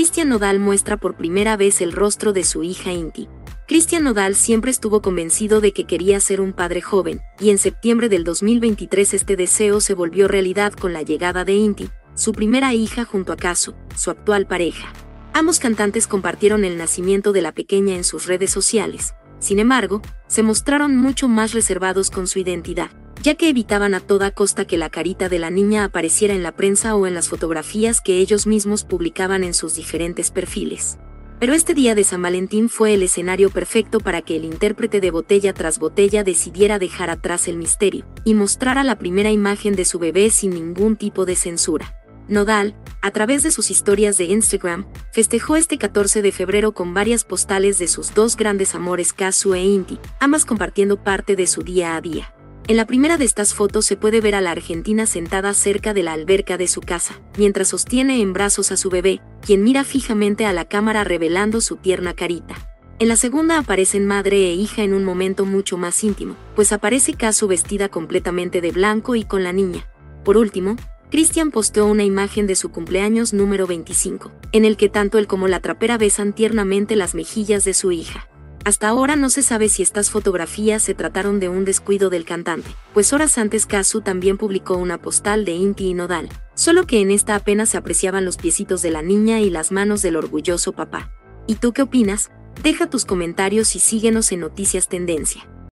Cristian Nodal muestra por primera vez el rostro de su hija Inti. Cristian Nodal siempre estuvo convencido de que quería ser un padre joven, y en septiembre del 2023 este deseo se volvió realidad con la llegada de Inti, su primera hija junto a Casu, su actual pareja. Ambos cantantes compartieron el nacimiento de la pequeña en sus redes sociales, sin embargo, se mostraron mucho más reservados con su identidad, ya que evitaban a toda costa que la carita de la niña apareciera en la prensa o en las fotografías que ellos mismos publicaban en sus diferentes perfiles. Pero este día de San Valentín fue el escenario perfecto para que el intérprete de botella tras botella decidiera dejar atrás el misterio y mostrara la primera imagen de su bebé sin ningún tipo de censura. Nodal, a través de sus historias de Instagram, festejó este 14 de febrero con varias postales de sus dos grandes amores Kazu e Inti, ambas compartiendo parte de su día a día. En la primera de estas fotos se puede ver a la argentina sentada cerca de la alberca de su casa, mientras sostiene en brazos a su bebé, quien mira fijamente a la cámara revelando su tierna carita. En la segunda aparecen madre e hija en un momento mucho más íntimo, pues aparece Kazu vestida completamente de blanco y con la niña. Por último, Christian posteó una imagen de su cumpleaños número 25, en el que tanto él como la trapera besan tiernamente las mejillas de su hija. Hasta ahora no se sabe si estas fotografías se trataron de un descuido del cantante, pues horas antes Kazu también publicó una postal de Inti y Nodal, solo que en esta apenas se apreciaban los piecitos de la niña y las manos del orgulloso papá. ¿Y tú qué opinas? Deja tus comentarios y síguenos en Noticias Tendencia.